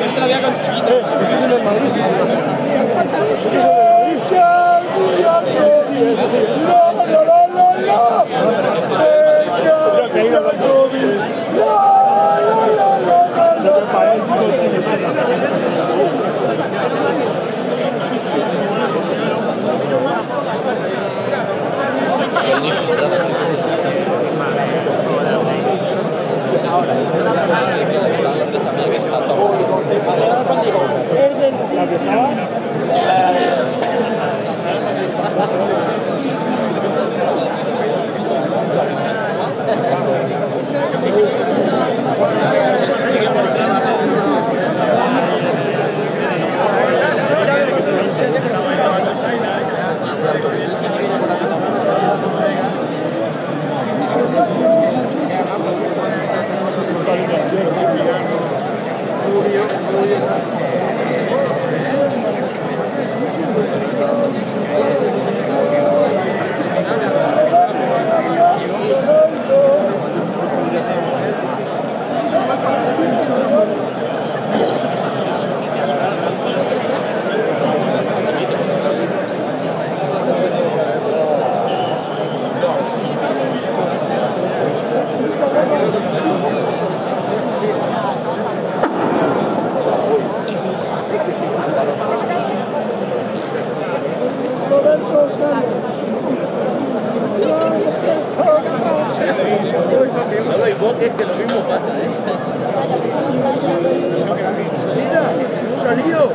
Entra bien conseguido. Ahora, es que lo mismo pasa, ¿eh? Mira, salió.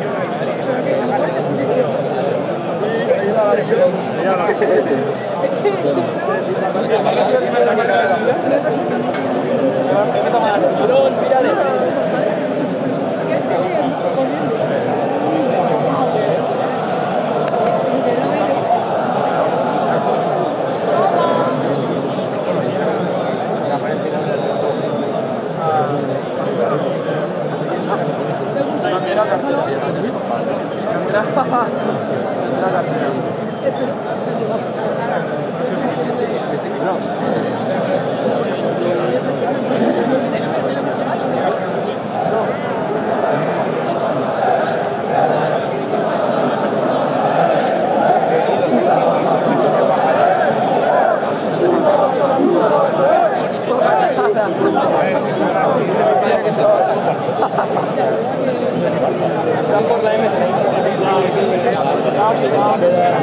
Gracias. Obrigado.